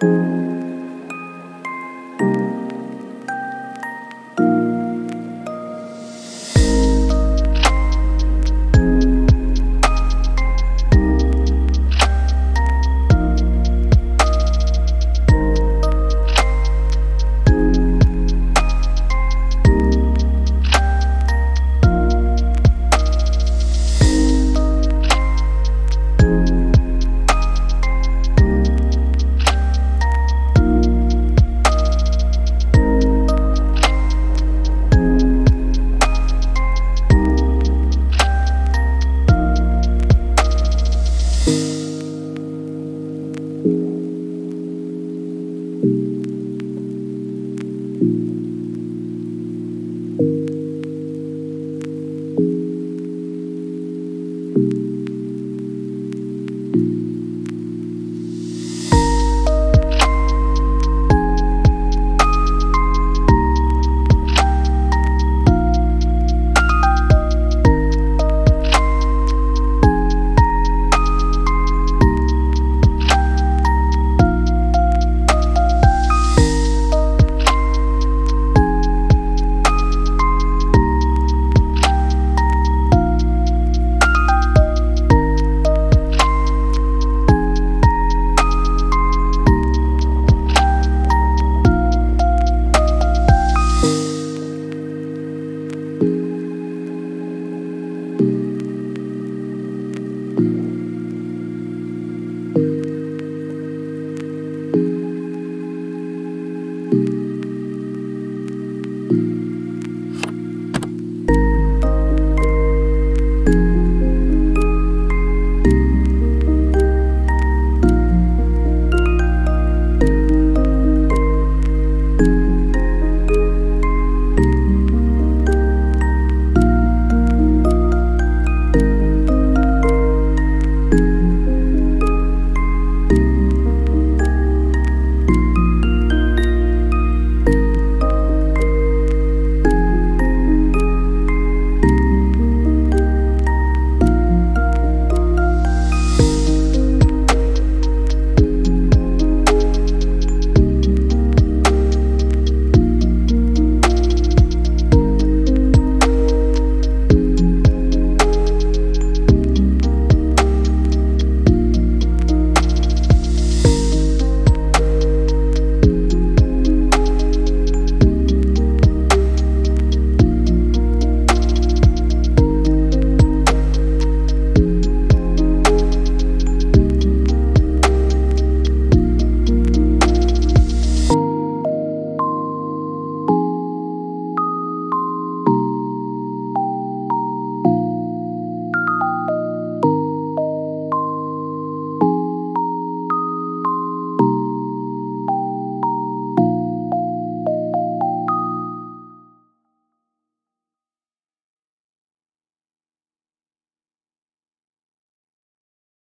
you